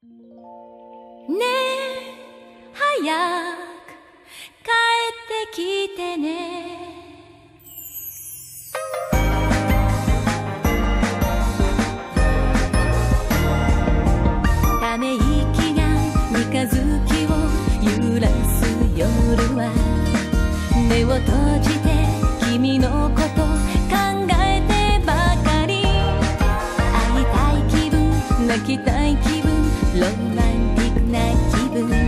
ねえ早く帰ってきてね。ため息が三日月を揺らす夜は目を閉じて君のこと考えてばかり。会いたい気分泣きたい気分。浪漫的な自分